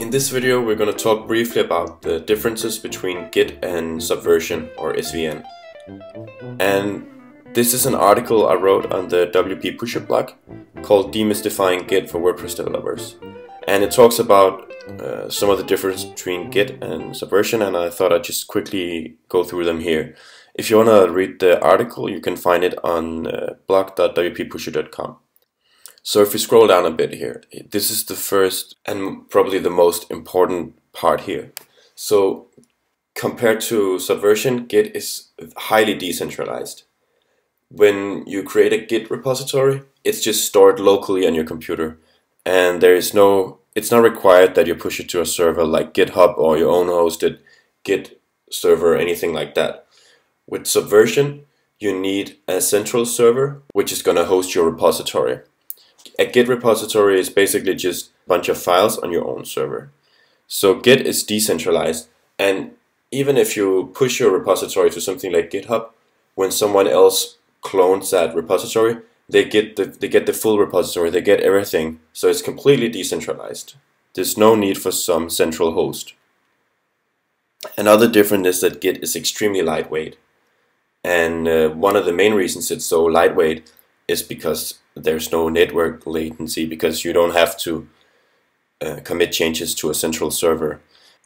In this video we're going to talk briefly about the differences between Git and Subversion or SVN. And this is an article I wrote on the WP Pusher blog called Demystifying Git for WordPress Developers. And it talks about uh, some of the difference between Git and Subversion and I thought I'd just quickly go through them here. If you want to read the article you can find it on uh, blog.wppusher.com. So if we scroll down a bit here, this is the first and probably the most important part here. So compared to Subversion, Git is highly decentralized. When you create a Git repository, it's just stored locally on your computer and there is no it's not required that you push it to a server like GitHub or your own hosted Git server or anything like that. With Subversion, you need a central server which is going to host your repository a Git repository is basically just a bunch of files on your own server. So Git is decentralized and even if you push your repository to something like GitHub, when someone else clones that repository, they get the they get the full repository, they get everything. So it's completely decentralized. There's no need for some central host. Another difference is that Git is extremely lightweight. And uh, one of the main reasons it's so lightweight is because there's no network latency because you don't have to uh, commit changes to a central server.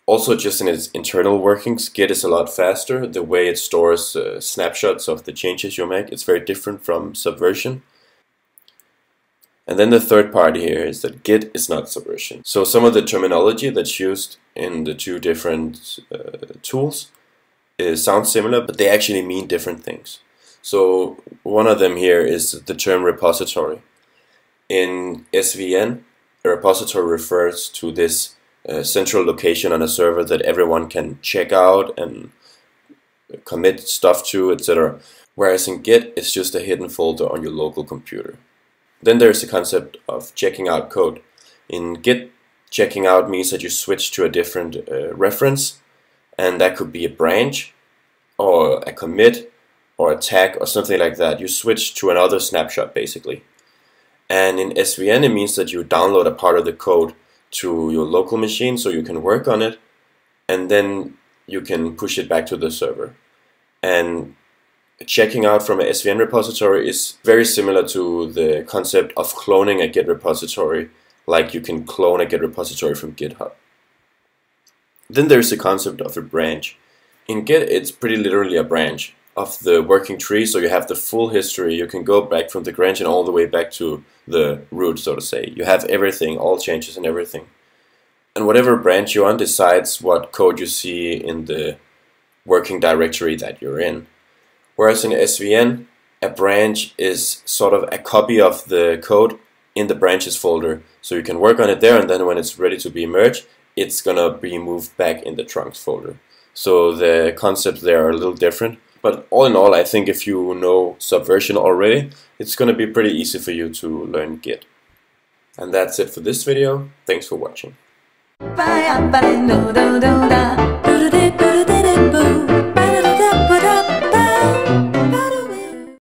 Also, just in its internal workings, Git is a lot faster. The way it stores uh, snapshots of the changes you make, it's very different from Subversion. And then the third part here is that Git is not Subversion. So some of the terminology that's used in the two different uh, tools is, sounds similar, but they actually mean different things. So one of them here is the term repository. In SVN, a repository refers to this uh, central location on a server that everyone can check out and commit stuff to, etc. Whereas in Git, it's just a hidden folder on your local computer. Then there's the concept of checking out code. In Git, checking out means that you switch to a different uh, reference, and that could be a branch or a commit or a tag or something like that. You switch to another snapshot basically. And in SVN it means that you download a part of the code to your local machine so you can work on it and then you can push it back to the server. And checking out from a SVN repository is very similar to the concept of cloning a Git repository like you can clone a Git repository from GitHub. Then there's the concept of a branch. In Git, it's pretty literally a branch of the working tree, so you have the full history. You can go back from the branch and all the way back to the root, so to say. You have everything, all changes and everything. And whatever branch you're on decides what code you see in the working directory that you're in. Whereas in SVN, a branch is sort of a copy of the code in the branches folder. So you can work on it there and then when it's ready to be merged, it's gonna be moved back in the trunks folder. So the concepts there are a little different. But all in all, I think if you know Subversion already, it's going to be pretty easy for you to learn Git. And that's it for this video. Thanks for watching.